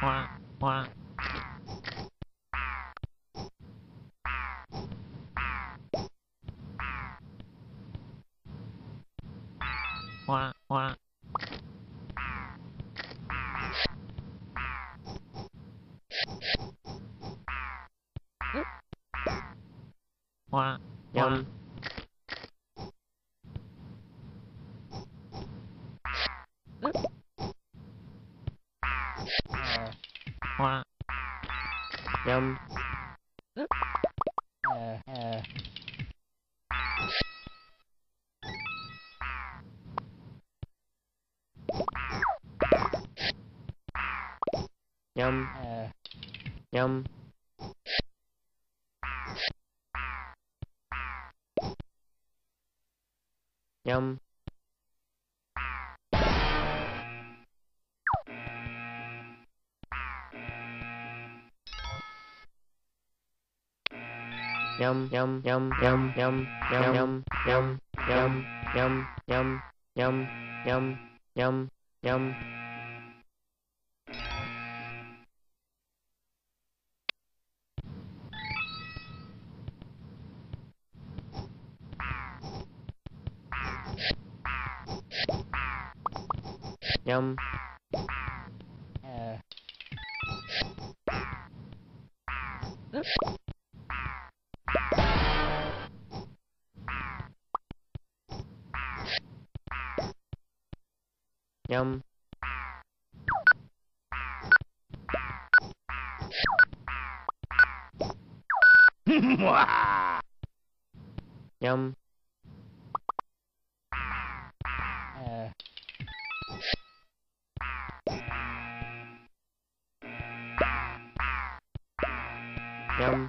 Wow. Wow. nhầm à, à. nhầm à. nhầm nhầm nhâm nhâm nhâm nhâm nhâm nhâm nhâm nhâm nhâm nhâm nhâm nhâm nhâm nhâm nhâm nhâm nhâm. Nhâm. Nhâm nhâm